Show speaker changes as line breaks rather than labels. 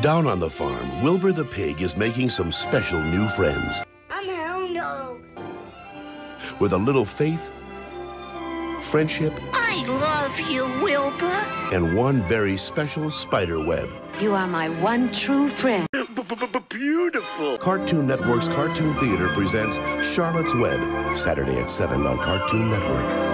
Down on the farm, Wilbur the pig is making some special new friends.
I'm hound dog.
With a little faith, friendship,
I love you, Wilbur.
and one very special spider web.
You are my one true friend.
Beautiful! Cartoon Network's Cartoon Theater presents Charlotte's Web, Saturday at 7 on Cartoon Network.